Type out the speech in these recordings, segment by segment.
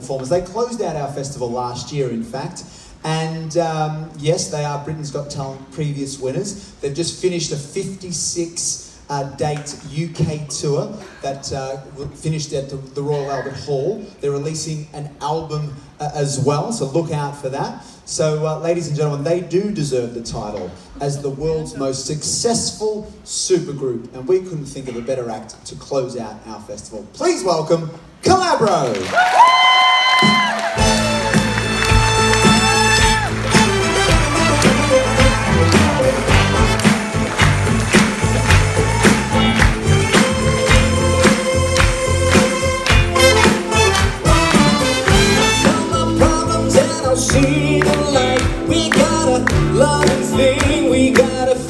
performers. They closed out our festival last year, in fact. And um, yes, they are Britain's Got Talent previous winners. They've just finished a 56 uh, date UK tour that uh, finished at the Royal Albert Hall. They're releasing an album uh, as well, so look out for that. So, uh, ladies and gentlemen, they do deserve the title as the world's most successful supergroup, and we couldn't think of a better act to close out our festival. Please welcome see the light. We got a loving thing. We got a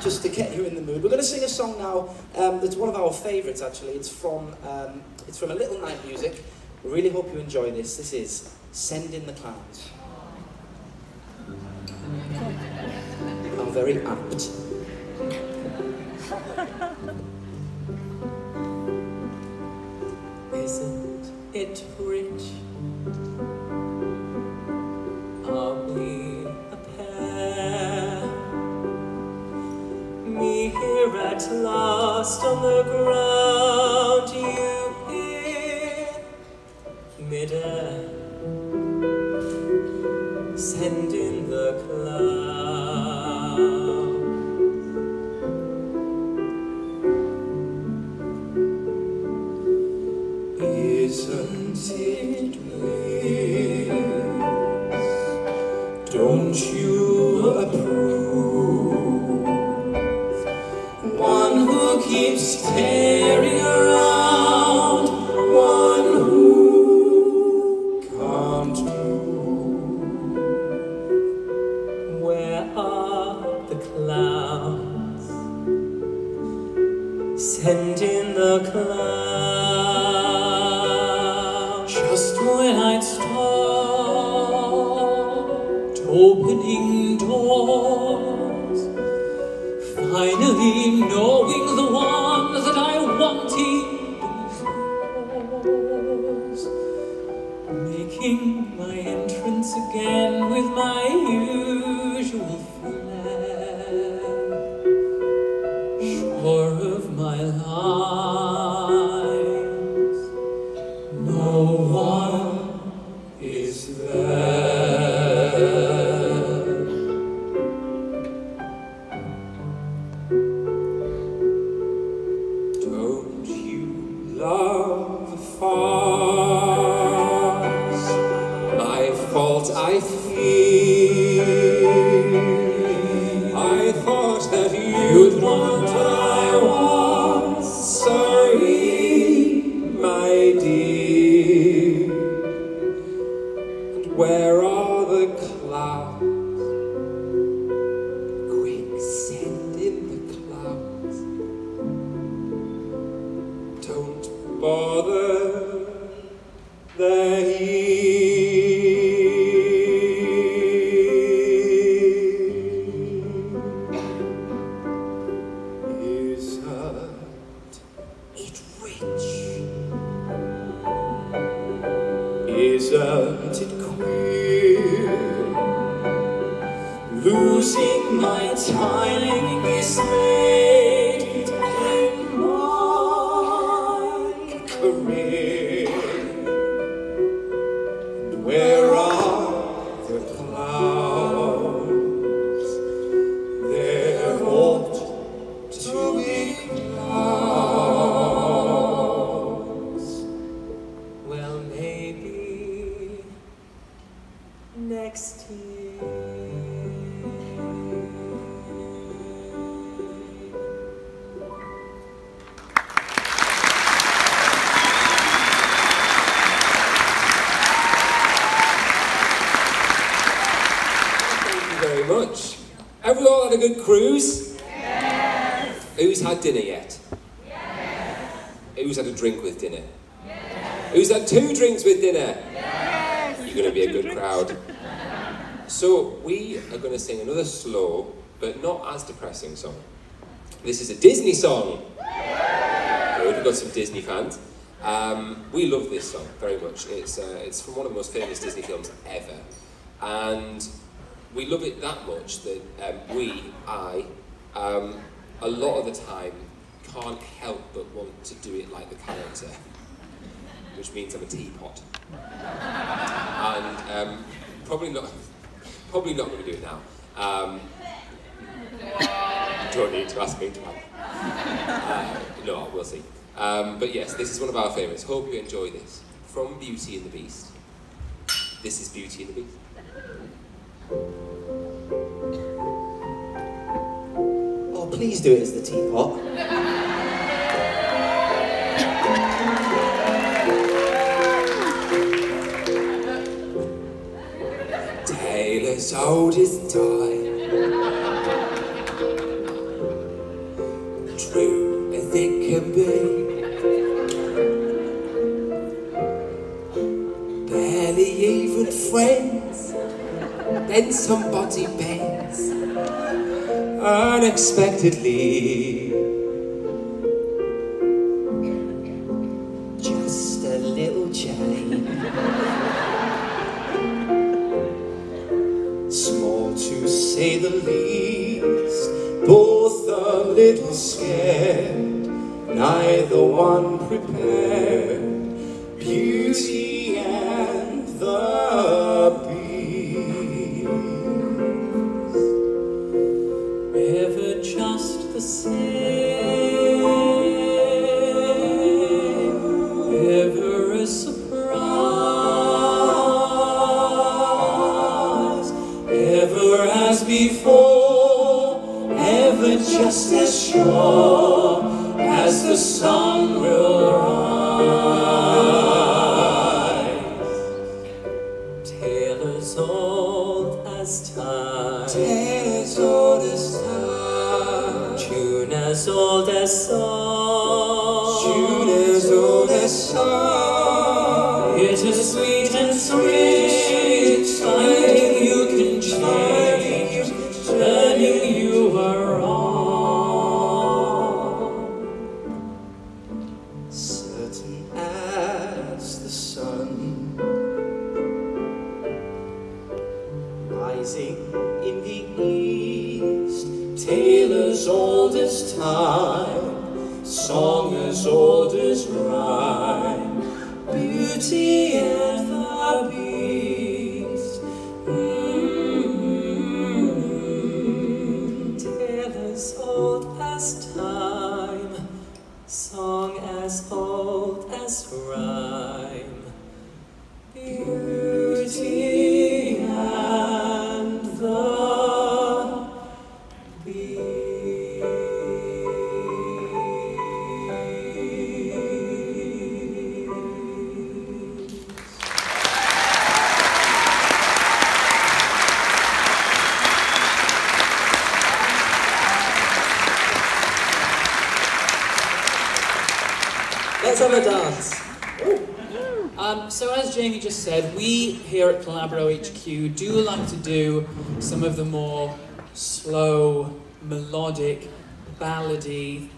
just to get you in the mood. We're going to sing a song now um, that's one of our favourites actually. It's from, um, it's from A Little Night Music. We really hope you enjoy this. This is Send in the Clowns. How very apt. Isn't it rich? Are we me here at last on the ground you peer mid-air send in the clouds isn't it In the clouds. Just when I'd stopped opening doors, finally knowing the one that I wanted was making my entrance again with my where another slow, but not as depressing song. This is a Disney song. Good, we've got some Disney fans. Um, we love this song very much. It's, uh, it's from one of the most famous Disney films ever. And we love it that much that um, we, I, um, a lot of the time can't help but want to do it like the character, which means I'm a teapot. and um, probably not, probably not going to do it now. Um, don't need to ask me to. Uh, no, we'll see. Um, but yes, this is one of our favourites. Hope you enjoy this. From Beauty and the Beast. This is Beauty and the Beast. Oh, please do it as the teapot. As old as time. True as it can be. Barely even friends. Then somebody bends unexpectedly. As old as rhyme, beauty and said, we here at Collabro HQ do like to do some of the more slow, melodic, ballady,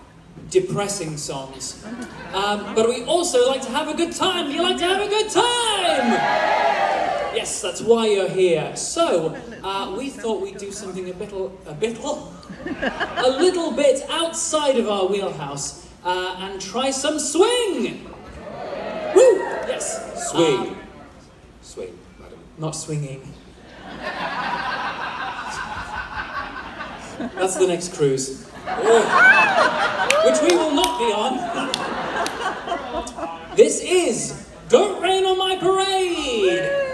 depressing songs. Um, but we also like to have a good time. You like to have a good time! Yes, that's why you're here. So, uh, we thought we'd do something a bit, a little, a little bit outside of our wheelhouse uh, and try some swing! Woo! Yes. Swing. Um, not swinging. That's the next cruise. Which we will not be on. This is Don't Rain on My Parade!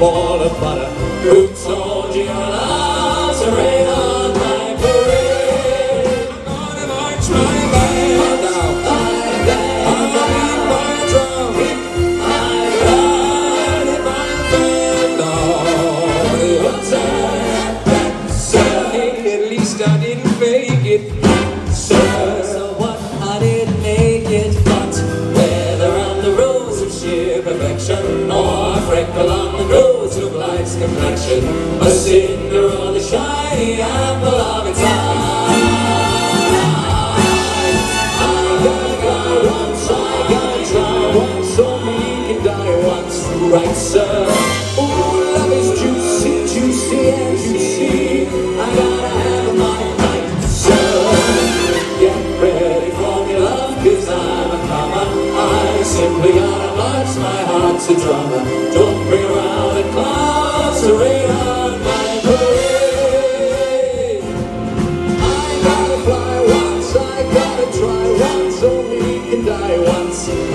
ball of butter.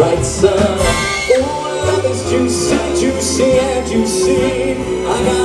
bright sun. Oh, love is juicy, juicy, and juicy. I got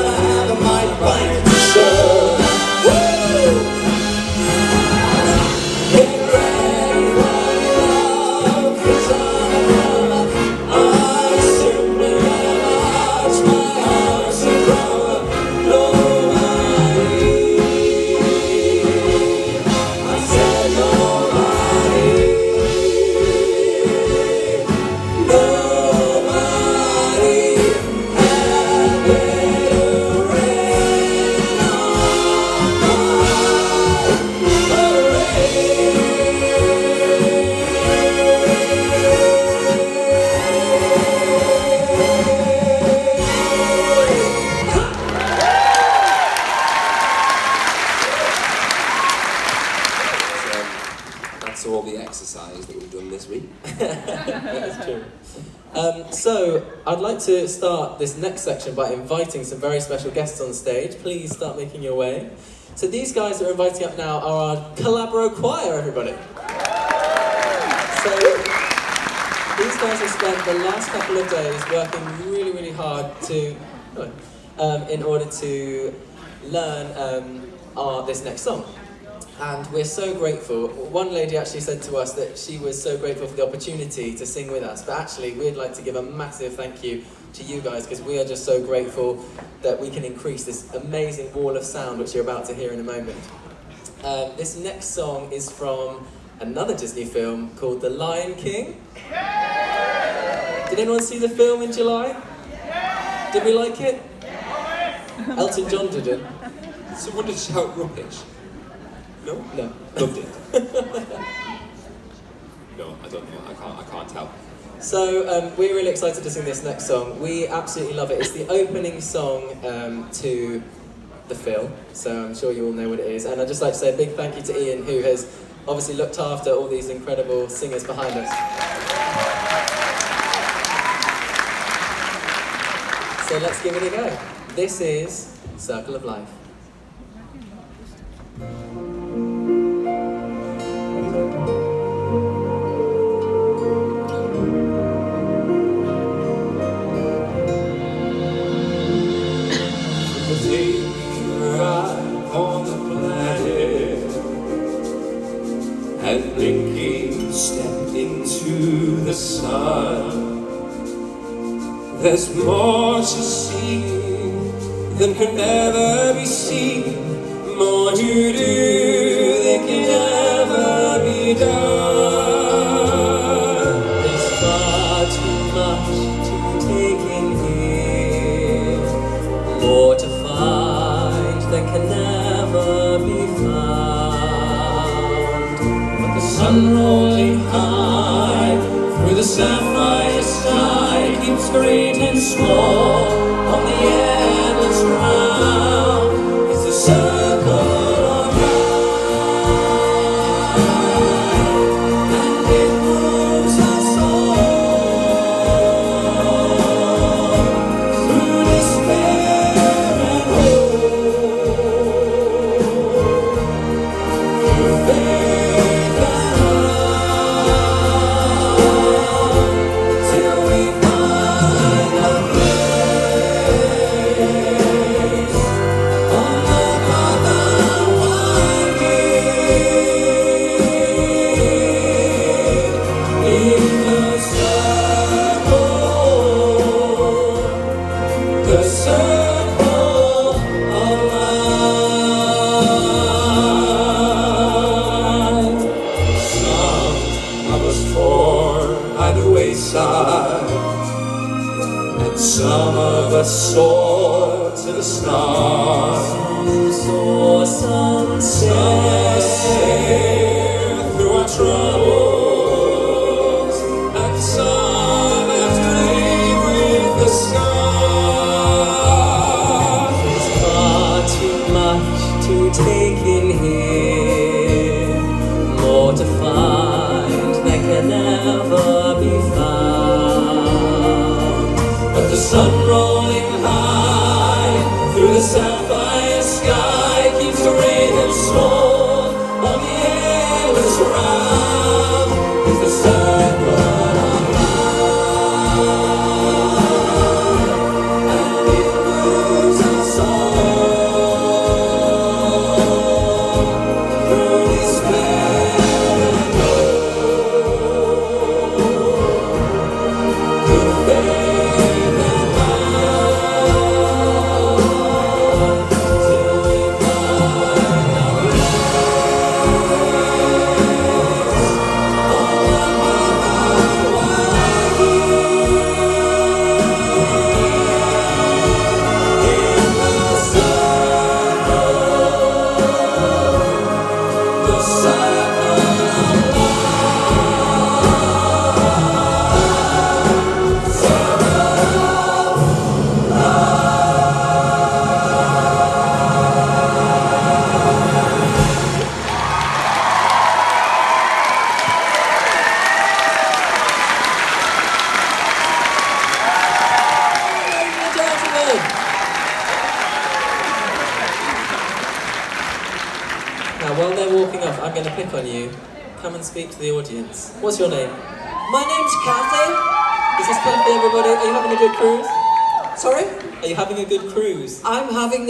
next section by inviting some very special guests on stage. Please start making your way. So, these guys that are inviting up now are our Collabro Choir, everybody. So, these guys have spent the last couple of days working really, really hard to, um, in order to learn um, our, this next song. And we're so grateful. One lady actually said to us that she was so grateful for the opportunity to sing with us. But actually, we'd like to give a massive thank you to you guys because we are just so grateful that we can increase this amazing wall of sound which you're about to hear in a moment. Um, this next song is from another Disney film called The Lion King. Did anyone see the film in July? Did we like it? Elton John didn't. Someone to shout rubbish. No? No. Loved it. no, I don't know. I can't. I can't tell. So um, we're really excited to sing this next song. We absolutely love it. It's the opening song um, to the film, so I'm sure you all know what it is. And I'd just like to say a big thank you to Ian, who has obviously looked after all these incredible singers behind us. So let's give it a go. This is Circle of Life. There's more to see than can ever be seen, more to do than can ever be done. There's far too much to take in here, more to find than can never be found. But the sun rolling high through the sapphire great and small on the endless round.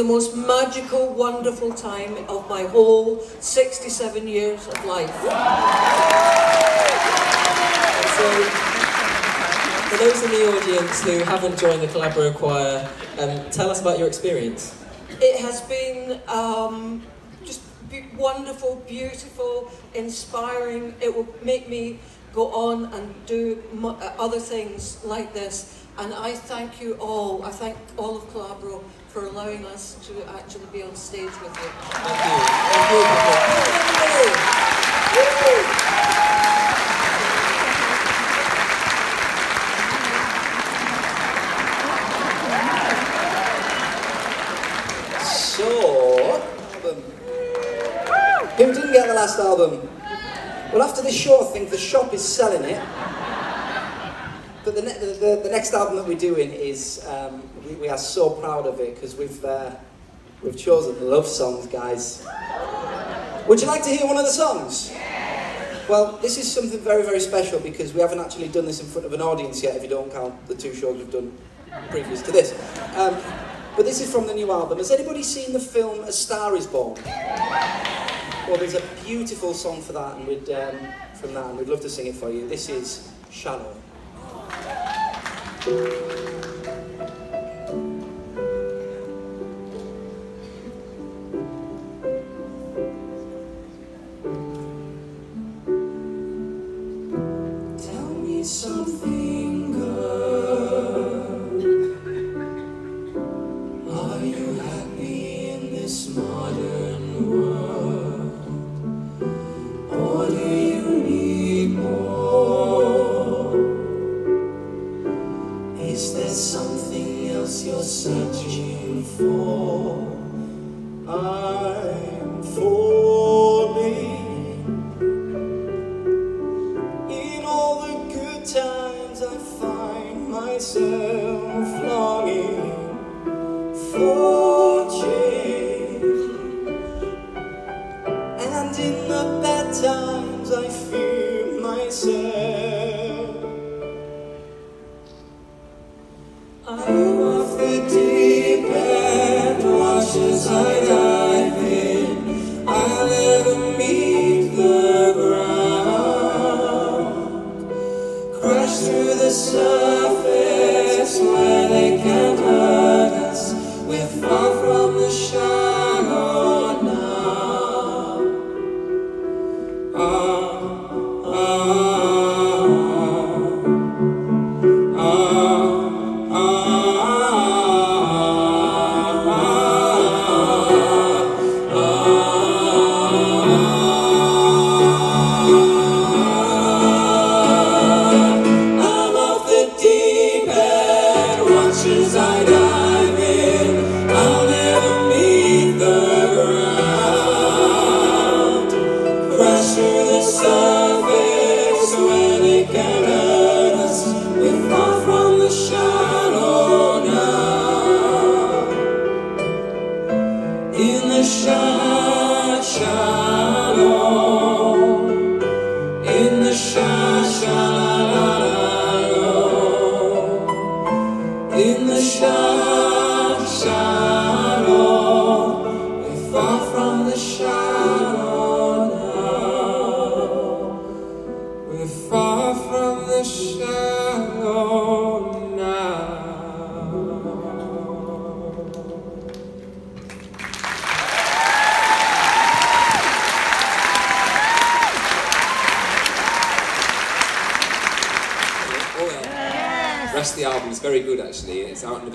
The most magical, wonderful time of my whole 67 years of life. So, for those in the audience who haven't joined the Collabro Choir, um, tell us about your experience. It has been um, just be- wonderful, beautiful, inspiring. It will make me go on and do uh, other things like this. And I thank you all. I thank all of Collabro for allowing us to actually be on stage with you. Thank you. Thank you, So, album. Who didn't get the last album? Well, after this show, I think the shop is selling it. But the, ne- the, the, next album that we're doing is, um, we, we are so proud of it because we've, uh, we've chosen love songs, guys. Would you like to hear one of the songs? Well, this is something very, very special because we haven't actually done this in front of an audience yet, if you don't count the two shows we've done previous to this. Um, but this is from the new album. Has anybody seen the film A Star Is Born? Well, there's a beautiful song for that, and we'd um, from that, and we'd love to sing it for you. This is Shallow. Tell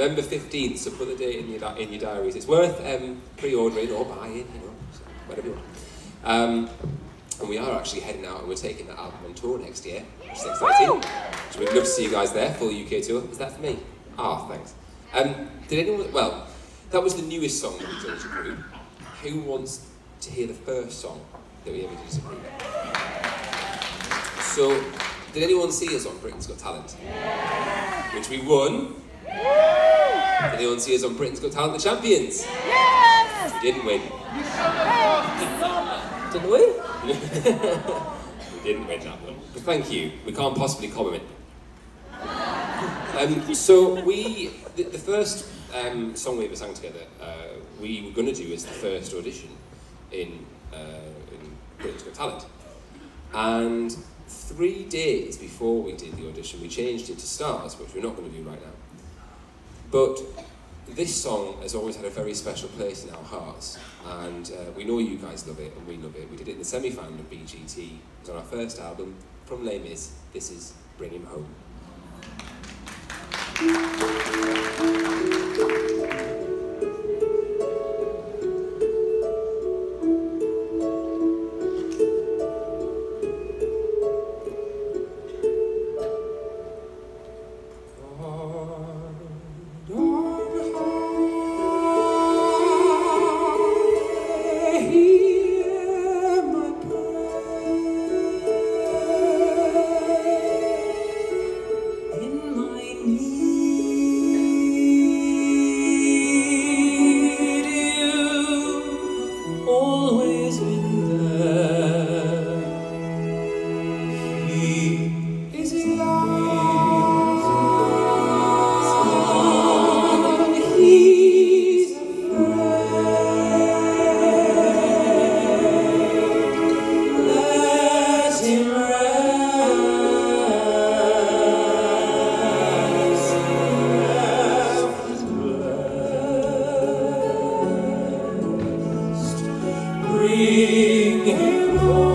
November 15th, so put the date in your, di- in your diaries. It's worth um, pre-ordering or buying, you know, so whatever you want. Um, and we are actually heading out and we're taking that album on tour next year, which is exciting. So we'd love to see you guys there, full UK tour. Is that for me? Ah, thanks. Um, did anyone, well, that was the newest song that we've done as a group. Who wants to hear the first song that we ever did as a group? So, did anyone see us on Britain's Got Talent? Which we won. Anyone see us on Britain's Got Talent, the champions? Yes! We didn't win. didn't we? we didn't win that one. But thank you. We can't possibly comment. Um, so we, the, the first um, song we ever sang together, uh, we were going to do as the first audition in, uh, in Britain's Got Talent. And three days before we did the audition, we changed it to Stars, which we're not going to do right now. But this song has always had a very special place in our hearts, and uh, we know you guys love it, and we love it. We did it in the semi-final of BGT. It was on our first album from Les Mis. This is Bring Him Home. Bring him home.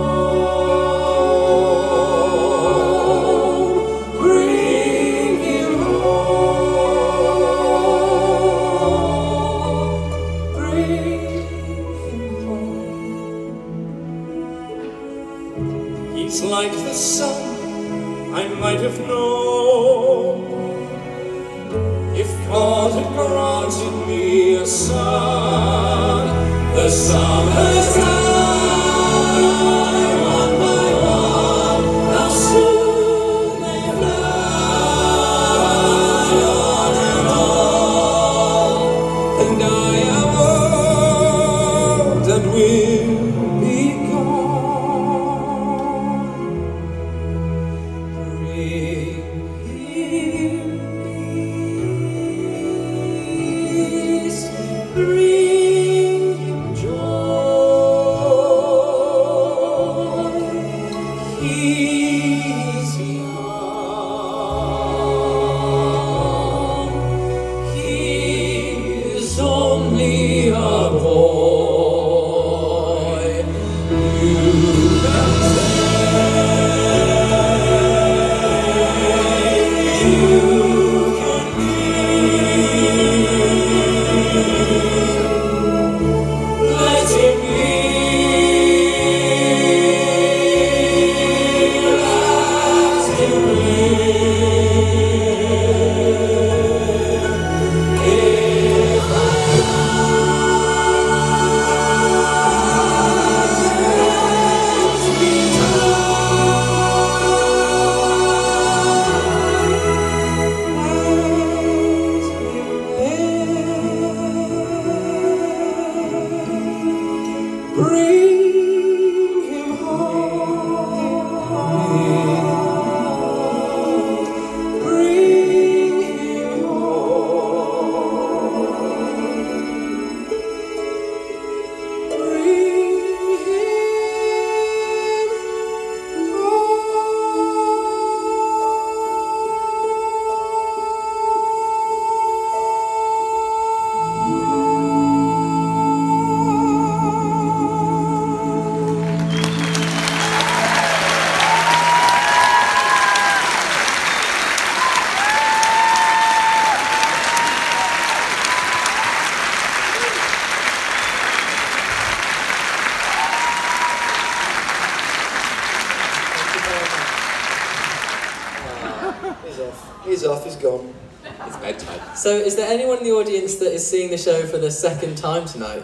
Anyone in the audience that is seeing the show for the second time tonight?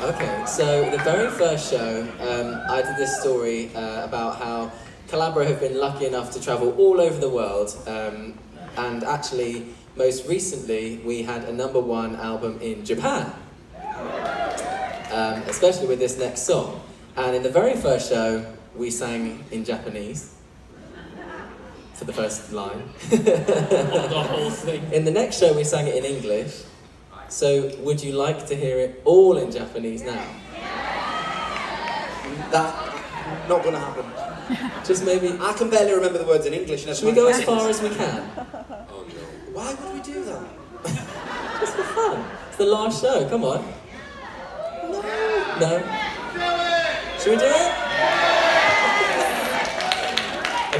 Okay, so the very first show, um, I did this story uh, about how Collabro have been lucky enough to travel all over the world, um, and actually, most recently, we had a number one album in Japan. um, especially with this next song. And in the very first show, we sang in Japanese for the first line. the whole thing. In the next show, we sang it in English. So, would you like to hear it all in Japanese now? That not going to happen. Just maybe. I can barely remember the words in English. Should we go as far as we can? Oh no. Why would we do that? Just for fun. It's the last show. Come on. No. No. Should we do it?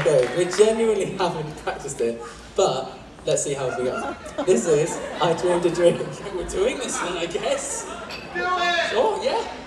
Okay, we genuinely haven't practiced it, but let's see how we go. This is I Dreamed a Dream. We're doing this then, I guess. Sure, yeah. "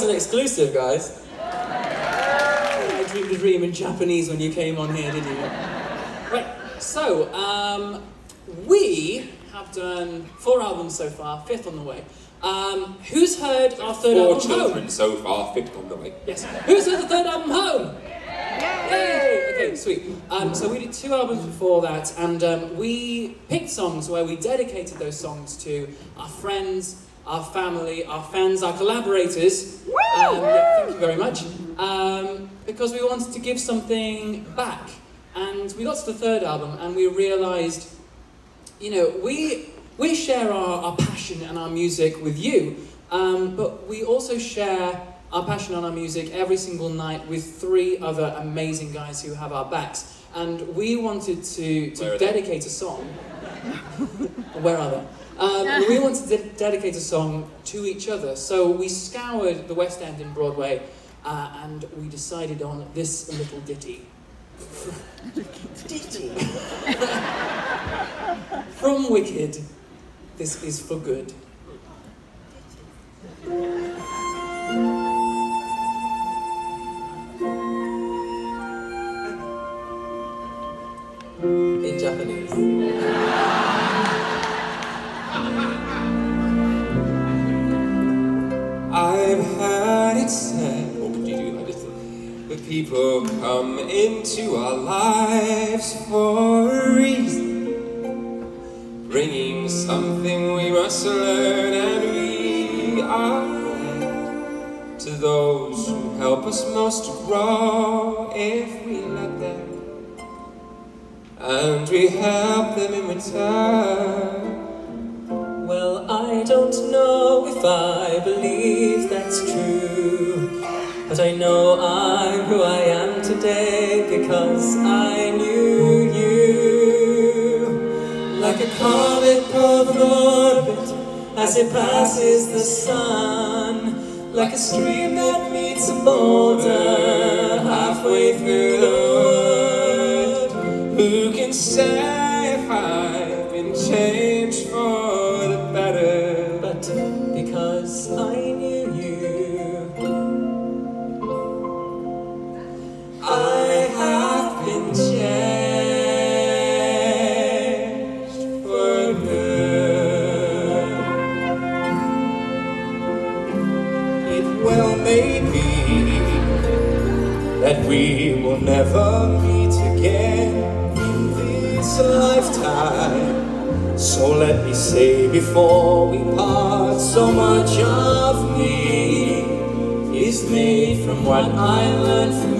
Thank was an exclusive, guys. I dreamed a dream in Japanese when you came on here, did you? Right, so, um, we have done four albums so far, fifth on the way. Um, who's heard our third Four album children home? so far, fifth on the way. Yes. Who's heard the third album home? Yay! Okay, sweet. Um, so we did two albums before that, and um, we picked songs where we dedicated those songs to our friends, our family, our fans, our collaborators. Um, yeah, thank you very much. Um, because we wanted to give something back. And we got to the third album, and we realised, you know, we we share our, our passion and our music with you, um, but we also share our passion and our music every single night with three other amazing guys who have our backs. And we wanted to, to are they? dedicate a song. Where are they? Um, we wanted to de- dedicate a song to each other. So we scoured the West End in Broadway uh, and we decided on this little ditty. ditty? From Wicked, this is for good. In Japanese. People come into our lives for a reason, bringing something we must learn, and we are to those who help us most to grow if we let them, and we help them in return. Well, I don't know if I believe that's true. But I know I'm who I am today because I knew you. Like a comet pulled orbit as it passes the sun. Like a stream that meets a boulder halfway through the So let me say before we part, so much of me is made from what I learned from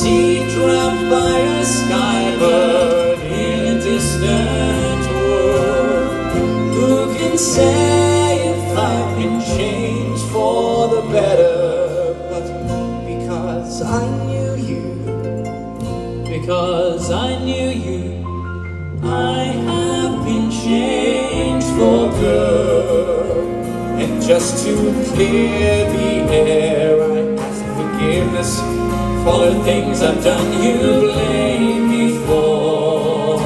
Like a seed dropped by a skybird in a distant world. Who can say if I've been changed for the better? But because I knew you. because I knew you, I have been changed for good. And just to clear the air, I ask forgiveness for the things I've done you blame me for.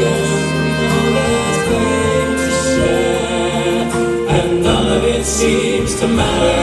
Guess we there's pain to share, and none of it seems to matter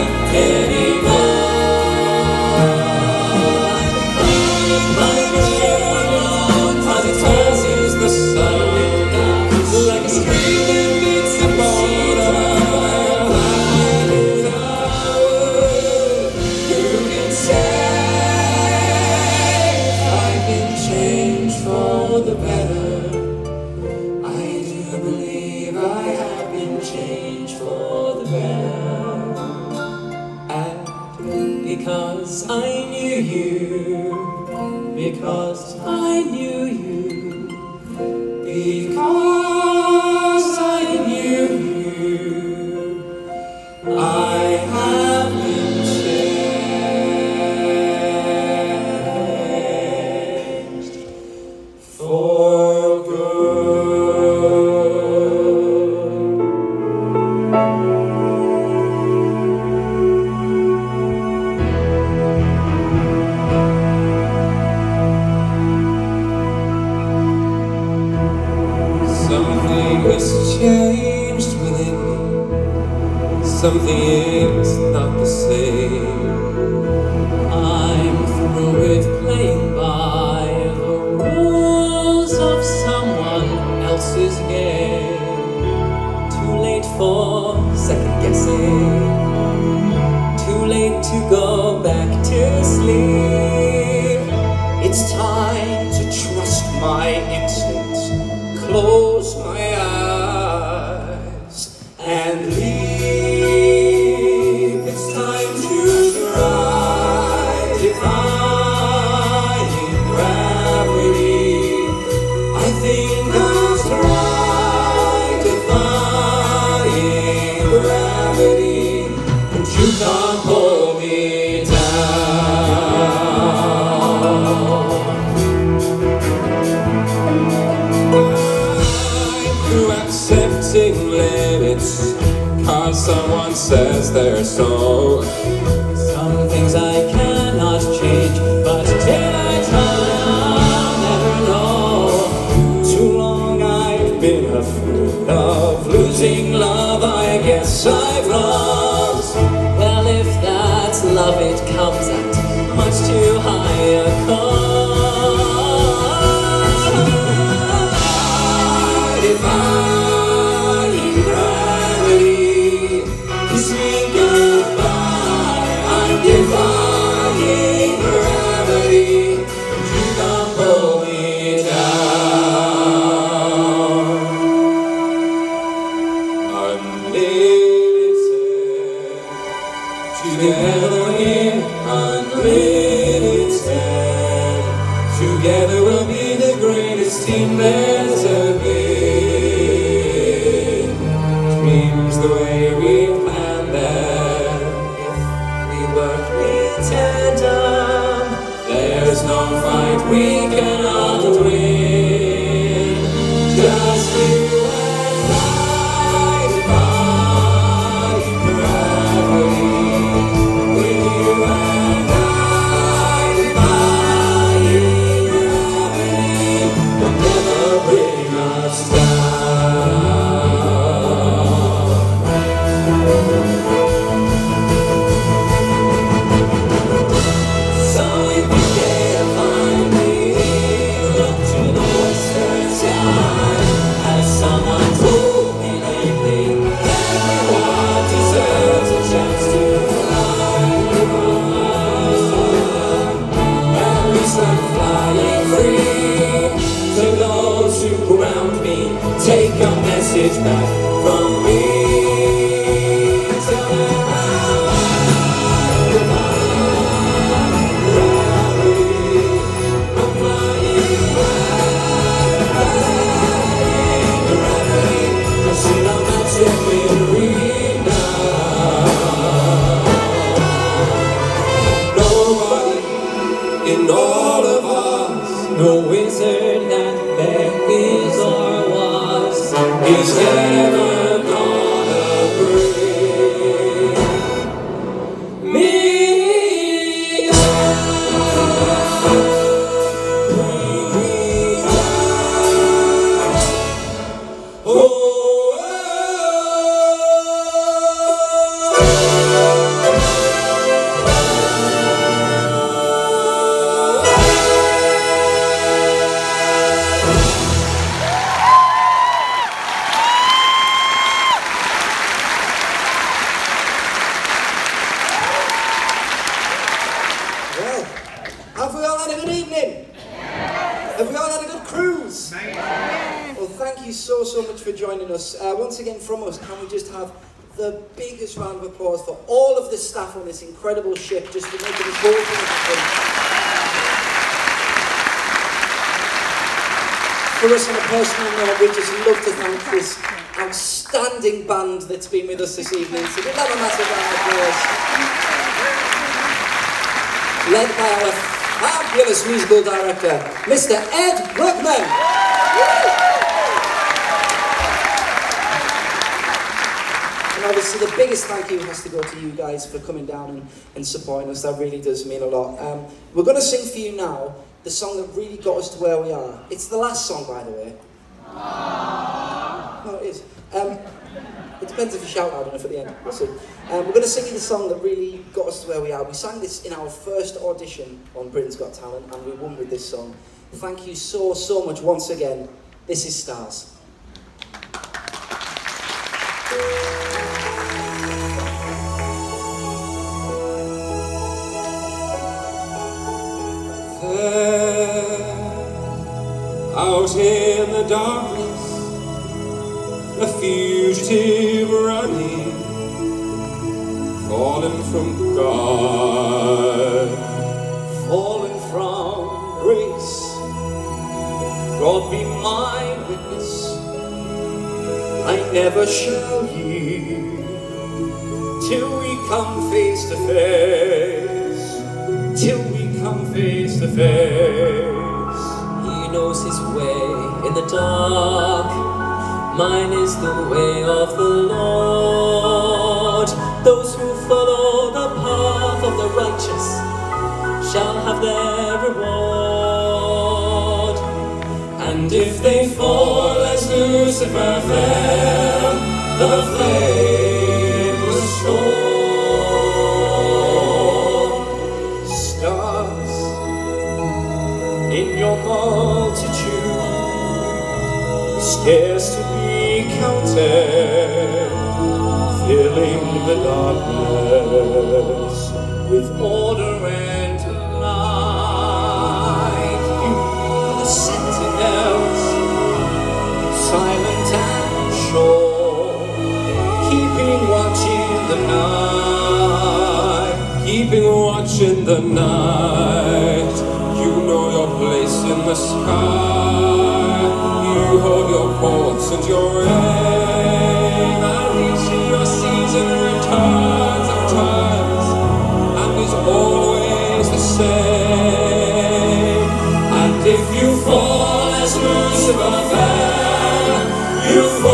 love it comes out. incredible shift just to make an important difference. For us on a personal note, we'd just love to thank this outstanding band that's been with us this evening. So give them a massive round of applause. Led by our fabulous musical director, Mr. Ed Woodman. So the biggest thank you has to go to you guys for coming down and, and supporting us. That really does mean a lot. Um, we're going to sing for you now the song that really got us to where we are. It's the last song, by the way. Aww. No, it is. Um, it depends if you shout loud enough at the end. We'll see. Um, we're going to sing you the song that really got us to where we are. We sang this in our first audition on Britain's Got Talent, and we won with this song. Thank you so, so much once again. This is Stars. Out in the darkness, a fugitive running, fallen from God, fallen from grace. God be my witness, I never shall yield till we come face to face, till we come face to face. He knows in the dark. Mine is the way of the Lord. Those who follow the path of the righteous shall have their reward. And if they fall as Lucifer fell, the flame counted, filling the darkness with order and light. You are the sentinels, silent and sure, keeping watch in the night. keeping watch in the night. You know your place in the sky. You hold your course and your you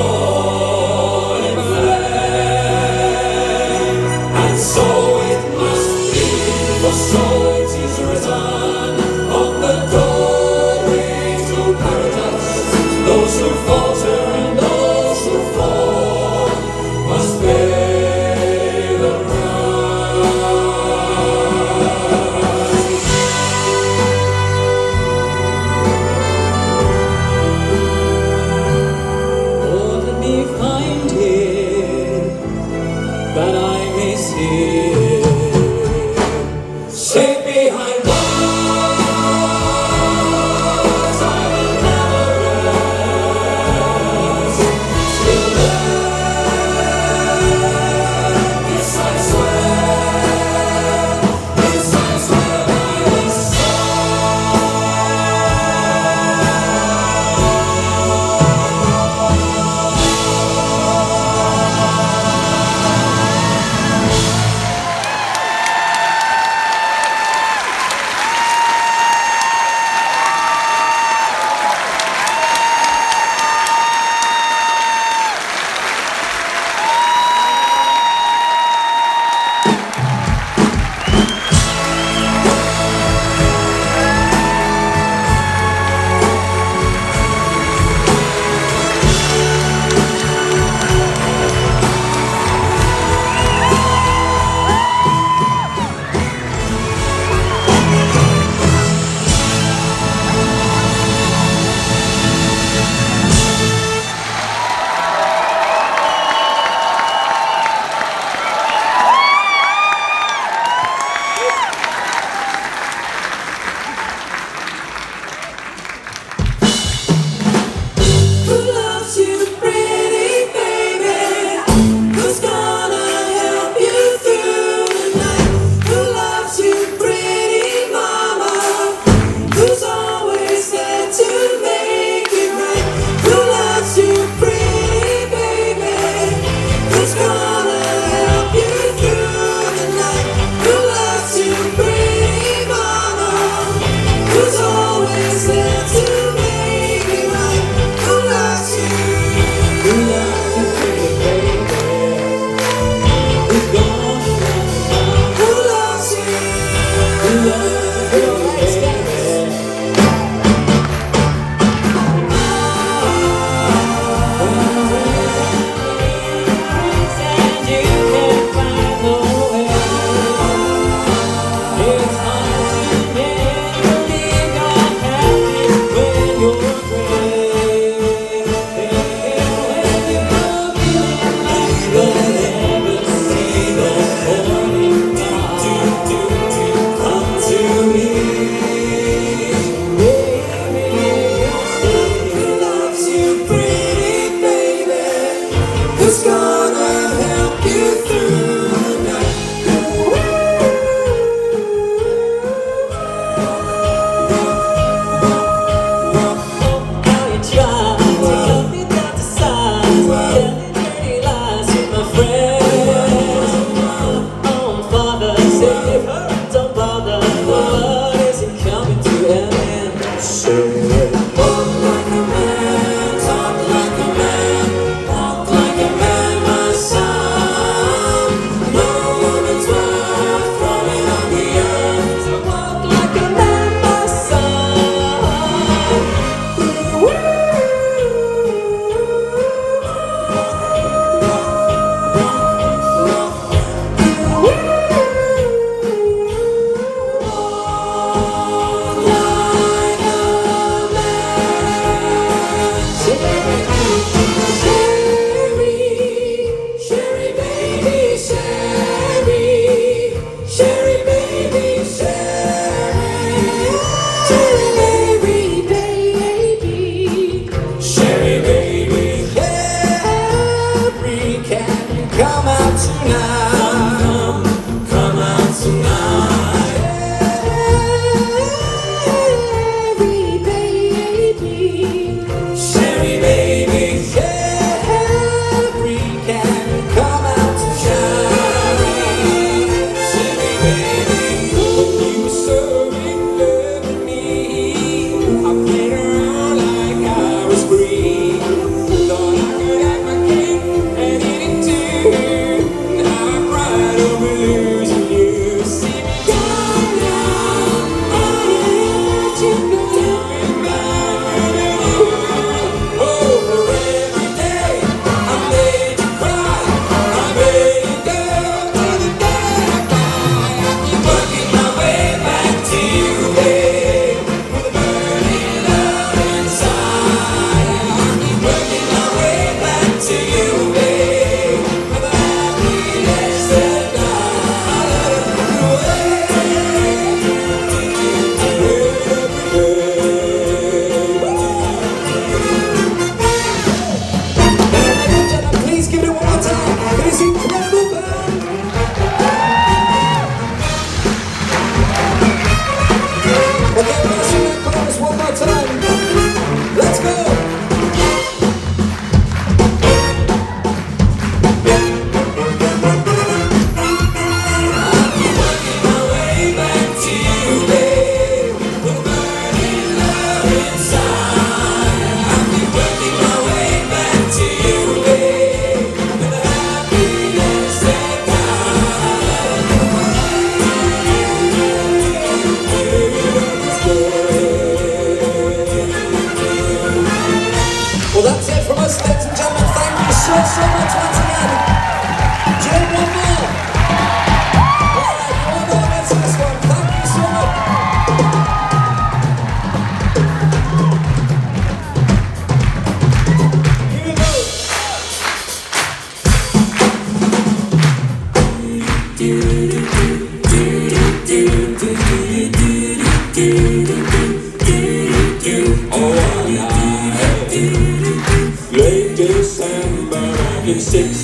sky.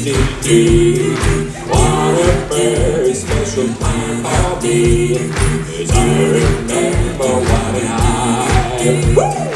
indeed. What a very special time I'll be. I remember what I.